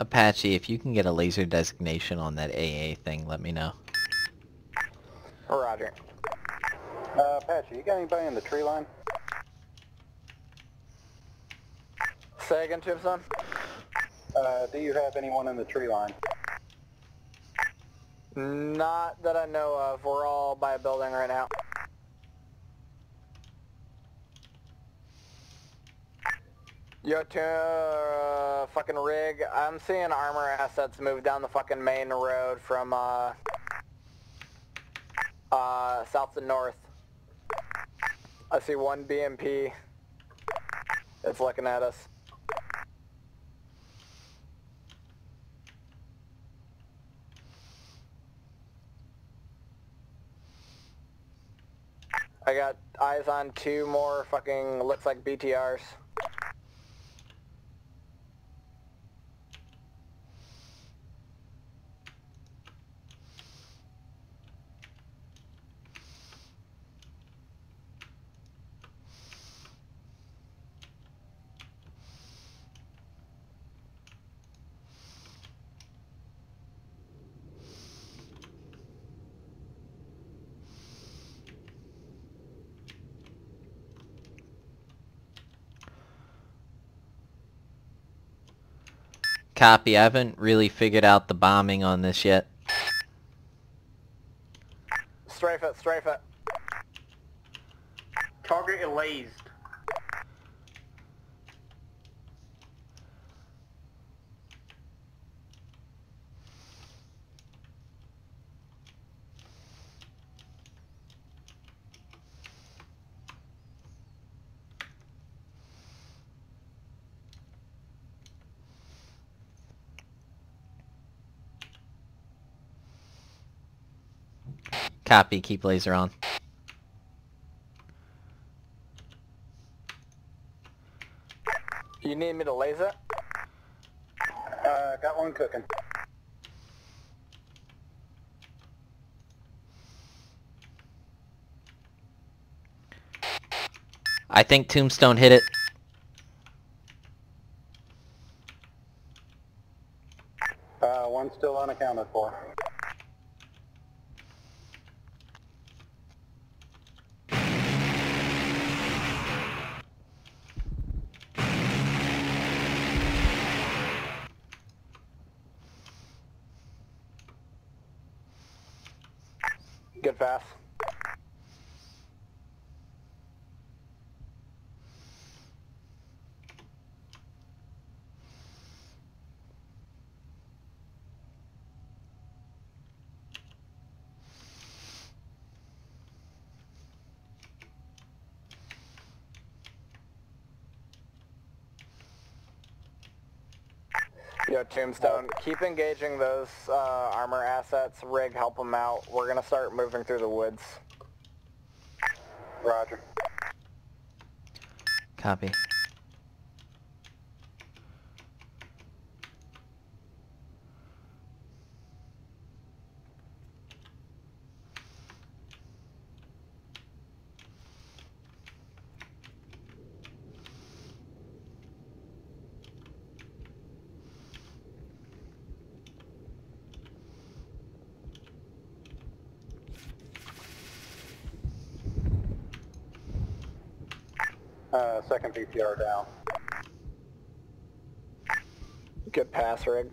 Apache, if you can get a laser designation on that AA thing, let me know. Roger. Uh, Apache, you got anybody in the tree line? Say again, Tombstone? Uh, do you have anyone in the tree line? Not that I know of. We're all by a building right now. Yo, uh, fucking rig. I'm seeing armor assets move down the fucking main road from uh, uh, south to north. I see one BMP. It's looking at us. I got eyes on two more fucking looks like BTRs. Copy, I haven't really figured out the bombing on this yet. Strafe it, strafe it. Target erased. Copy, keep laser on. You need me to laser? Uh, got one cooking. I think Tombstone hit it. Uh, one still unaccounted for. Good pass. Yo, Tombstone, keep engaging those uh, armor assets. Rig, help them out. We're gonna start moving through the woods. Roger. Copy. Uh, second BTR down. Good pass, Rig.